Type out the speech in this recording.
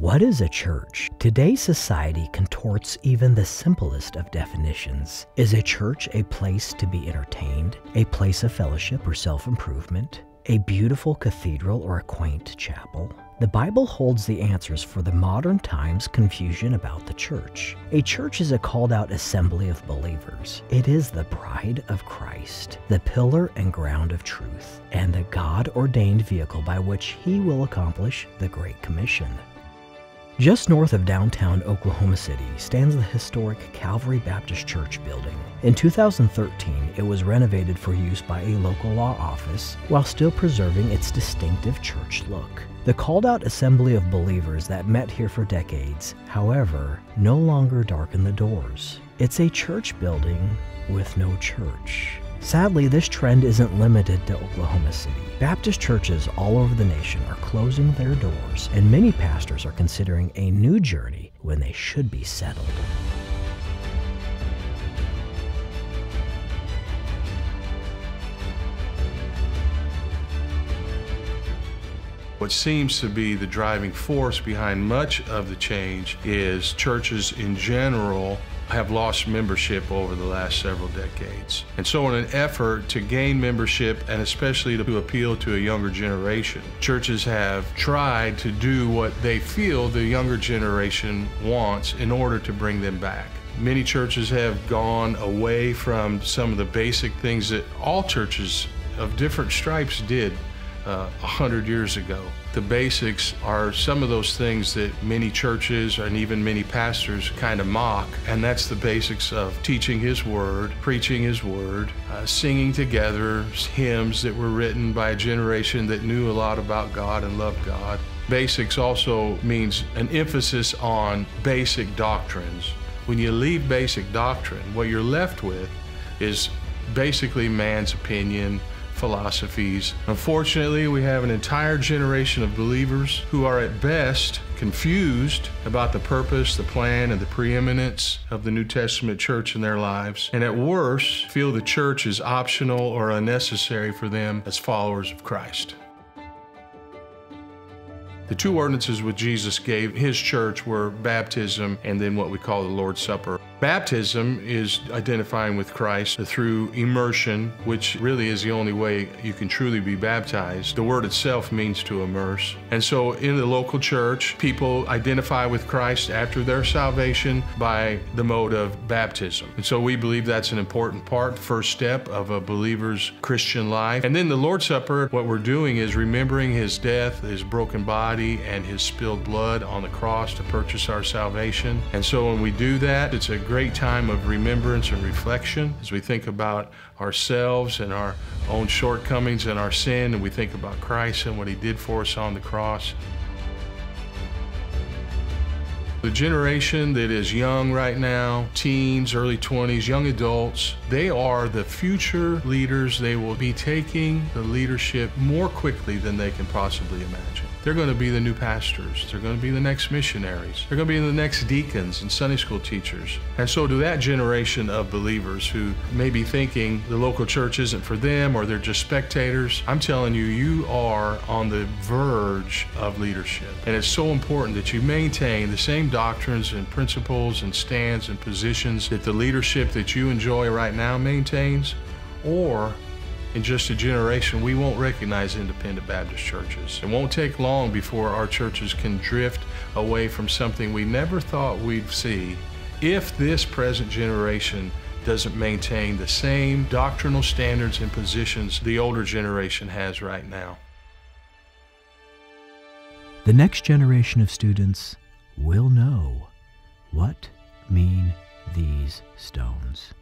What is a church? Today's society contorts even the simplest of definitions. Is a church a place to be entertained, a place of fellowship or self improvement, a beautiful cathedral or a quaint chapel? The Bible holds the answers for the modern times confusion about the church. A church is a called out assembly of believers. It is the bride of Christ, the pillar and ground of truth, and the God ordained vehicle by which he will accomplish the Great Commission. Just north of downtown Oklahoma City stands the historic Calvary Baptist Church building. In 2013, it was renovated for use by a local law office while still preserving its distinctive church look. The called out assembly of believers that met here for decades, however, no longer darken the doors. It's a church building with no church. Sadly, this trend isn't limited to Oklahoma City. Baptist churches all over the nation are closing their doors, and many pastors are considering a new journey when they should be settled. What seems to be the driving force behind much of the change is churches in general have lost membership over the last several decades. And so, in an effort to gain membership and especially to appeal to a younger generation, churches have tried to do what they feel the younger generation wants in order to bring them back. Many churches have gone away from some of the basic things that all churches of different stripes did uh, a hundred years ago. The basics are some of those things that many churches and even many pastors kind of mock, and that's the basics of teaching His Word, preaching His Word, uh, singing together hymns that were written by a generation that knew a lot about God and loved God. Basics also means an emphasis on basic doctrines. When you leave basic doctrine, what you're left with is basically man's opinion, philosophies. Unfortunately, we have an entire generation of believers who are at best confused about the purpose, the plan, and the preeminence of the New Testament church in their lives, and at worst, feel the church is optional or unnecessary for them as followers of Christ. The two ordinances which Jesus gave his church were baptism and then what we call the Lord's Supper. Baptism is identifying with Christ through immersion, which really is the only way you can truly be baptized. The word itself means to immerse. And so in the local church, people identify with Christ after their salvation by the mode of baptism. And so we believe that's an important part, first step of a believer's Christian life. And then the Lord's Supper, what we're doing is remembering his death, his broken body, and his spilled blood on the cross to purchase our salvation. And so when we do that, it's a great time of remembrance and reflection as we think about ourselves and our own shortcomings and our sin, and we think about Christ and what He did for us on the cross. The generation that is young right now, teens, early 20s, young adults, they are the future leaders. They will be taking the leadership more quickly than they can possibly imagine. They're going to be the new pastors. They're going to be the next missionaries. They're going to be the next deacons and Sunday school teachers. And so, to that generation of believers who may be thinking the local church isn't for them or they're just spectators, I'm telling you, you are on the verge of leadership. And it's so important that you maintain the same doctrines and principles and stands and positions that the leadership that you enjoy right now maintains, or in just a generation, we won't recognize independent Baptist churches. It won't take long before our churches can drift away from something we never thought we'd see if this present generation doesn't maintain the same doctrinal standards and positions the older generation has right now. The next generation of students will know what mean these stones.